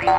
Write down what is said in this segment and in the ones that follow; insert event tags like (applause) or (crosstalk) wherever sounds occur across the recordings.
No,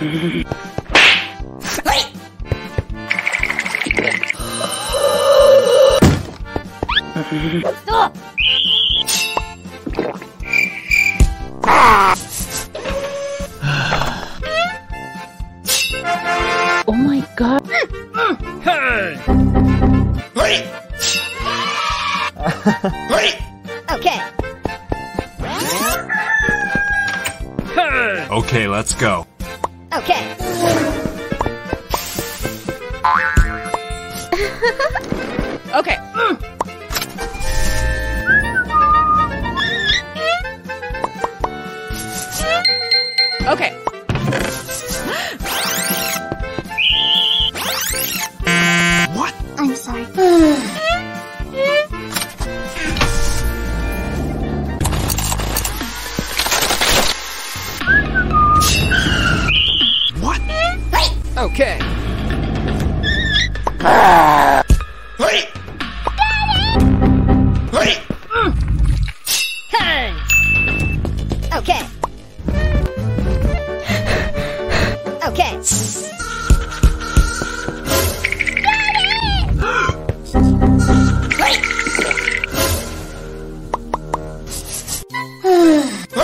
Stop! oh my god. Hey! Okay. Okay, let's go. Okay. Mm. Okay. What? I'm sorry. (sighs) what? Okay. Okay.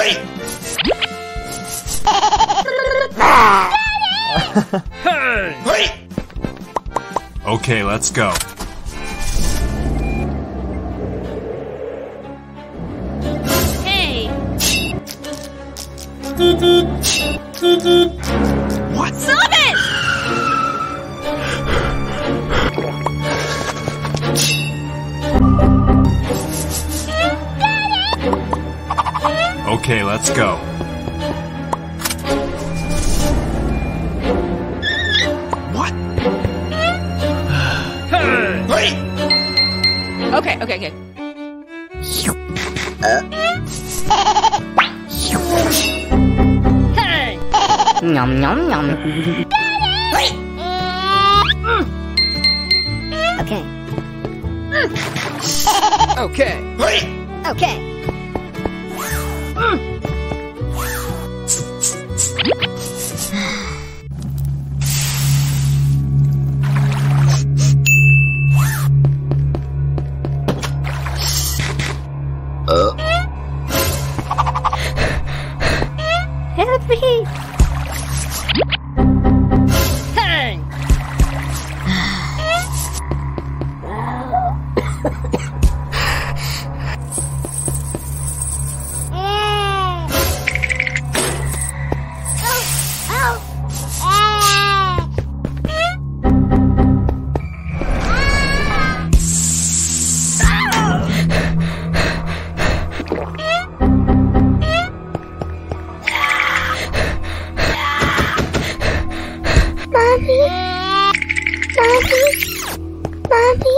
(laughs) Okay, let's go. Okay, let's go. What? (sighs) Okay, okay, okay. Hey. Nom nom nom. Okay. Okay. Okay. Help Mommy?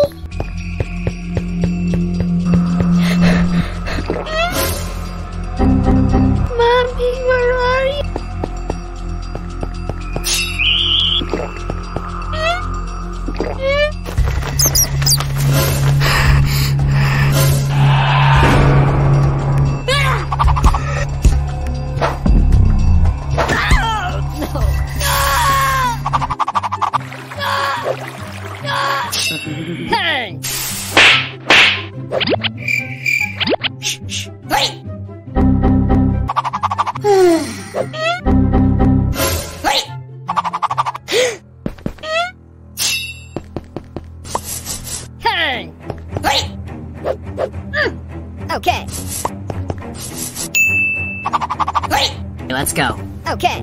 Let's go. Okay.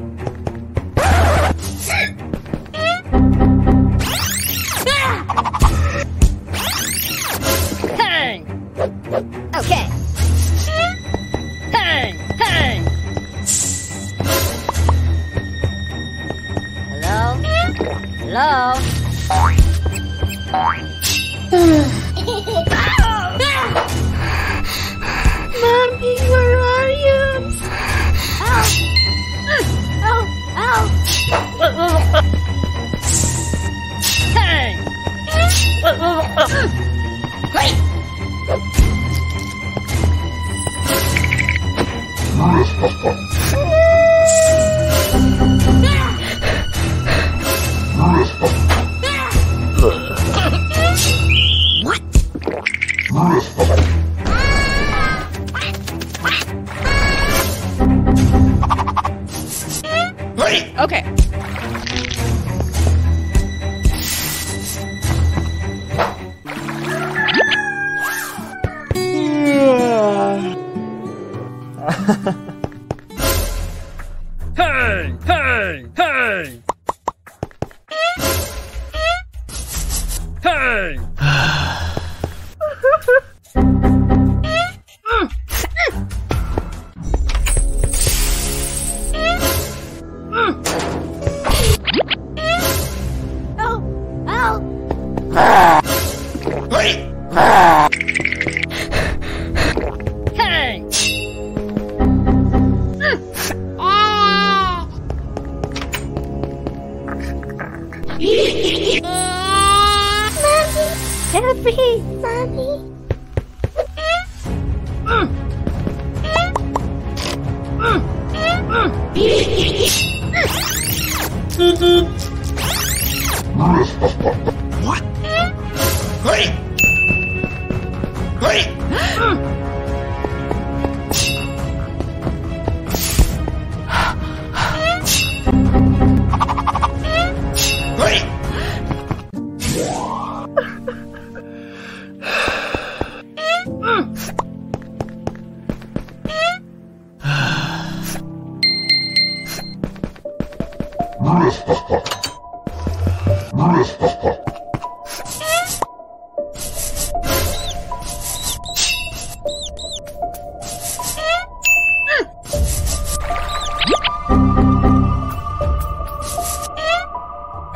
Hey! Okay. Hey! Hey! Hello? Hello? (sighs) (laughs) Mommy, Okay. Help me! Mommy! What?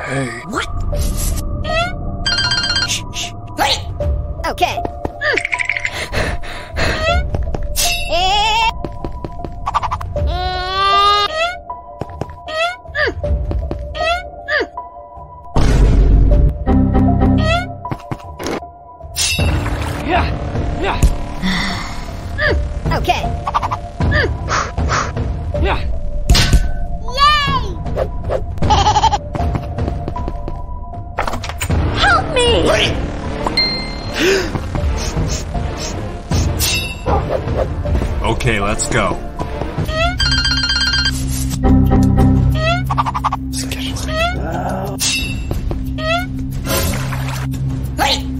Hey. What? Shh, shh. Hey! Okay. Let's go. Hey.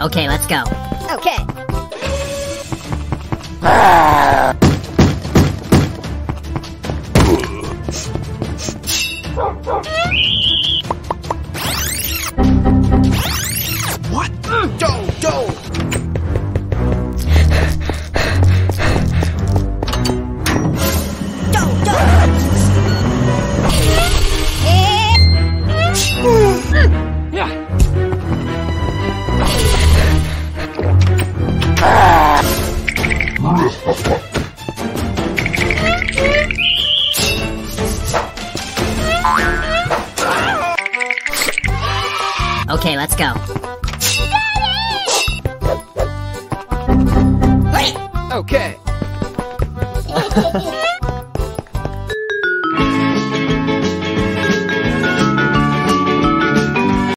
Okay, let's go. Okay, let's go. Okay! (laughs)